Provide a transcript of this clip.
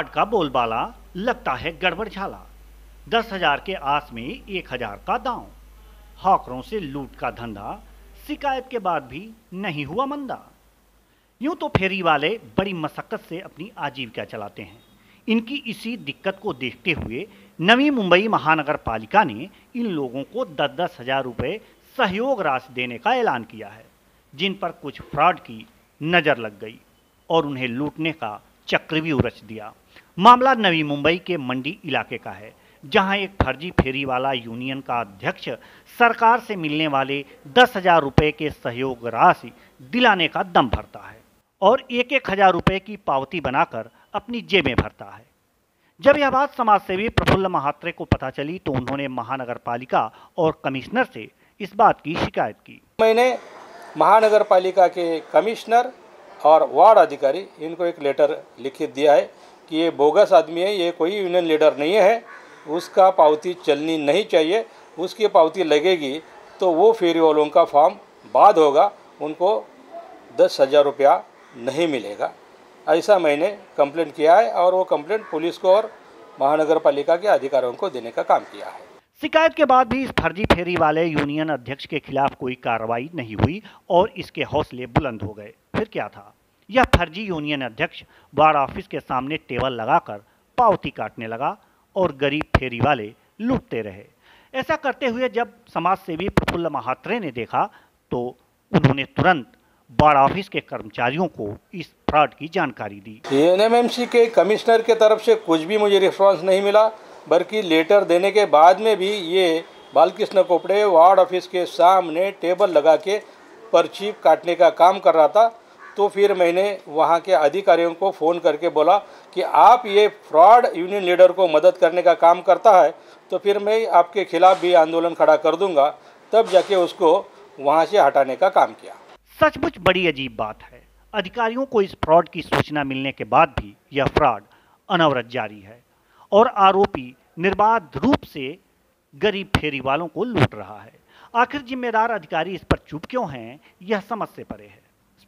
Fraud का बोलबाला लगता है गड़बड़ झाला। दस हज़ार के आस में एक हज़ार का दांव। हॉकरों से लूट का धंधा, शिकायत के बाद भी नहीं हुआ मंदा। यूँ तो फेरी वाले बड़ी मशक्कत से अपनी आजीविका चलाते हैं। इनकी इसी दिक्कत को देखते हुए नवी मुंबई महानगर पालिका ने इन लोगों को दस दस हज़ार रुपये सहयोग राशि देने का ऐलान किया है, जिन पर कुछ फ्रॉड की नज़र लग गई और उन्हें लूटने का चक्र भी उरच दिया। मामला नवी मुंबई के मंडी इलाके का है, जहाँ एक फर्जी फेरी वाला यूनियन का अध्यक्ष सरकार से मिलने वाले दस हज़ार रुपये के सहयोग राशि दिलाने का दम भरता है और एक एक हज़ार रुपये की पावती बनाकर अपनी जेबें भरता है। जब यह बात समाजसेवी प्रफुल्ल महात्रे को पता चली तो उन्होंने महानगर पालिका और कमिश्नर से इस बात की शिकायत की। मैंने महानगर पालिका के कमिश्नर और वार्ड अधिकारी इनको एक लेटर लिखित दिया है कि ये बोगस आदमी है, ये कोई यूनियन लीडर नहीं है, उसका पावती चलनी नहीं चाहिए, उसकी पावती लगेगी तो वो फेरी वालों का फॉर्म बाद होगा, उनको दस हज़ार रुपया नहीं मिलेगा। ऐसा मैंने कंप्लेंट किया है और वो कंप्लेंट पुलिस को और महानगर पालिका के अधिकारियों को देने का काम किया है। शिकायत के बाद भी इस फर्जी फेरी वाले यूनियन अध्यक्ष के खिलाफ कोई कार्रवाई नहीं हुई और इसके हौसले बुलंद हो गए। फिर क्या था? यह फर्जी यूनियन अध्यक्ष बार ऑफ़िस के सामने टेबल लगाकर पावती काटने लगा और गरीब फेरी वाले लूटते रहे। ऐसा करते हुए जब समाज सेवी प्रफुल्ल महात्रे ने देखा तो उन्होंने तुरंत बार ऑफ़िस के कर्मचारियों को इस फ्रॉड की जानकारी दी। एनएमएमसी के कमिश्नर के तरफ़ से कुछ भी मुझे रिस्पांस नहीं मिला, बल्कि लेटर देने के बाद में भी ये बालकृष्ण कोपड़े वार्ड ऑफ़िस के सामने टेबल लगा के पर्ची काटने का काम कर रहा था। तो फिर मैंने वहाँ के अधिकारियों को फ़ोन करके बोला कि आप ये फ्रॉड यूनियन लीडर को मदद करने का काम करता है तो फिर मैं आपके खिलाफ भी आंदोलन खड़ा कर दूँगा। तब जाके उसको वहाँ से हटाने का काम किया। सचमुच बड़ी अजीब बात है। अधिकारियों को इस फ्रॉड की सूचना मिलने के बाद भी यह फ्रॉड अनवरत जारी है और आरोपी निर्बाध रूप से गरीब फेरी वालों को लूट रहा है। आखिर जिम्मेदार अधिकारी इस पर चुप क्यों हैं, यह समझ से परे है।